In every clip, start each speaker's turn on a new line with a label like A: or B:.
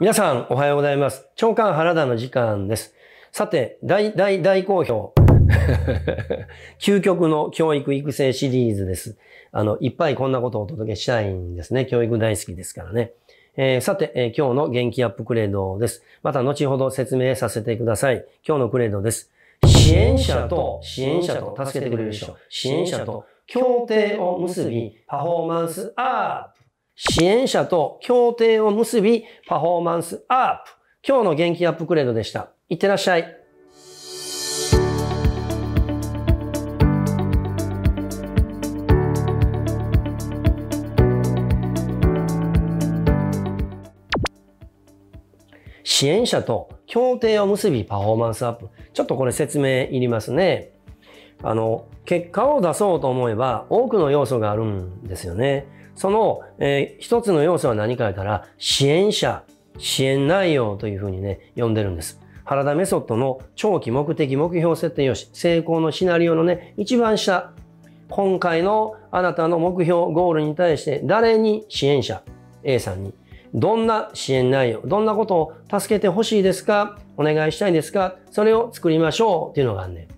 A: 皆さんおはようございます。長官原田の時間です。さて、大、大、大好評。究極の教育育成シリーズです。あの、いっぱいこんなことをお届けしたいんですね。教育大好きですからね。えーさて、えー今日の元気アップクレードです。また後ほど説明させてください。今日のクレードです。支援者と支援者と助けてくれる人。支援者と協定を結び、パフォーマンスアップ。支援者と協定を結び、パフォーマンスアップ。今日の元気アップクレードでした。いってらっしゃい。支援者と協定を結びパフォーマンスアップ。ちょっとこれ説明いりますね。あの、結果を出そうと思えば多くの要素があるんですよね。その、えー一つの要素は何か言ったら、支援者、支援内容というふうにね、呼んでるんです。原田メソッドの長期目的目標設定用紙、成功のシナリオのね、一番下、今回のあなたの目標、ゴールに対して誰に支援者、A さんに、どんな支援内容、どんなことを助けてほしいですかお願いしたいですかそれを作りましょうっていうのがあるね。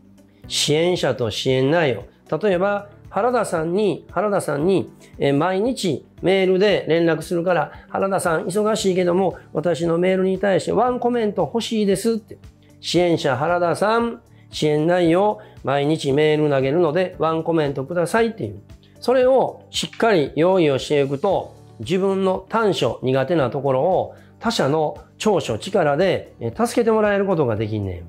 A: 支援者と支援内容。例えば、原田さんに、原田さんに、え毎日メールで連絡するから、原田さん忙しいけども、私のメールに対してワンコメント欲しいですって。支援者原田さん、支援内容、毎日メール投げるので、ワンコメントくださいっていう。それをしっかり用意をしていくと、自分の短所、苦手なところを他者の長所、力で助けてもらえることができんねん。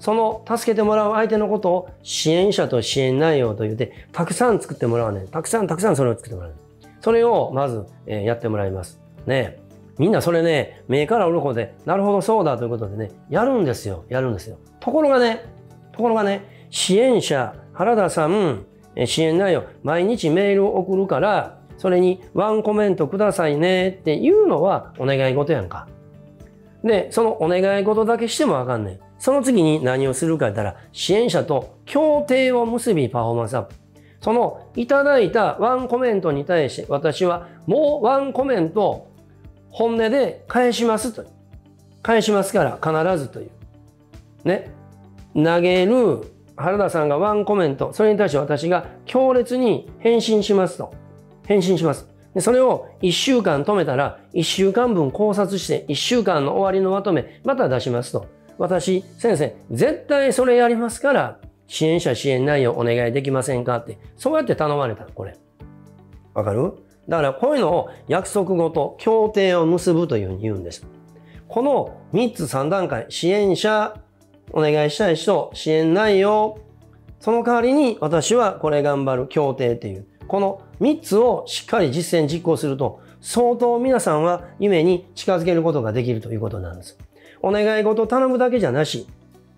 A: その助けてもらう相手のことを支援者と支援内容と言って、たくさん作ってもらうねん。たくさんたくさんそれを作ってもらう。それをまず、えやってもらいます。ねみんなそれね、目から鱗で、なるほどそうだということでね、やるんですよ。やるんですよ。ところがね、ところがね、支援者、原田さん、支援内容、毎日メールを送るから、それにワンコメントくださいねっていうのはお願い事やんか。で、そのお願い事だけしてもあかんねん。その次に何をするか言ったら、支援者と協定を結びパフォーマンスアップ。そのいただいたワンコメントに対して私はもうワンコメント本音で返しますと。返しますから必ずという。ね。投げる原田さんがワンコメント、それに対して私が強烈に返信しますと。返信します。でそれを1週間止めたら、1週間分考察して、1週間の終わりのまとめ、また出しますと。私、先生、絶対それやりますから、支援者支援内容お願いできませんかって、そうやって頼まれたの、これ。わかる？だからこういうのを約束ごと、協定を結ぶというふうに言うんです。この3つ3段階、支援者、お願いしたい人、支援内容、その代わりに私はこれ頑張る協定っていう、この3つをしっかり実践実行すると、相当皆さんは夢に近づけることができるということなんです。お願い事頼むだけじゃなし、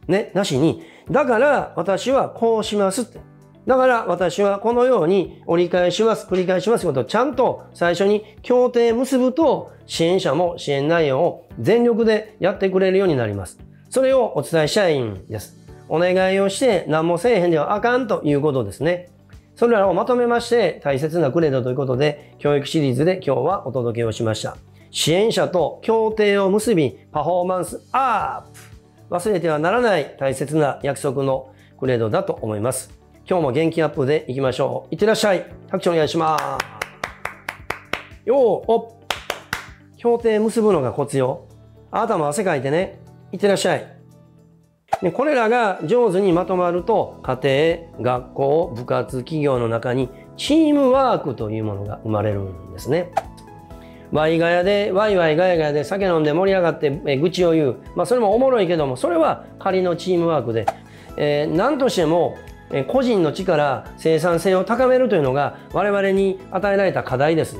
A: ね、なしに、だから私はこうしますって。だから私はこのように折り返します、繰り返しますことをちゃんと最初に協定結ぶと支援者も支援内容を全力でやってくれるようになります。それをお伝えしたいんです。お願いをして何もせえへんではあかんということですね。それらをまとめまして大切なクレードということで教育シリーズで今日はお届けをしました。支援者と協定を結びパフォーマンスアップ忘れてはならない大切な約束のクレードだと思います。今日も元気アップでいきましょう。いってらっしゃい。拍手お願いします。よーお協定結ぶのがコツよ。あなたも汗かいてね。いってらっしゃい。でこれらが上手にまとまると家庭、学校、部活、企業の中にチームワークというものが生まれるんですね。ワイガヤでワイワイガヤガヤで酒飲んで盛り上がって愚痴を言う、まあ、それもおもろいけどもそれは仮のチームワークで、えー何としても個人の力生産性を高めるというのが我々に与えられた課題です。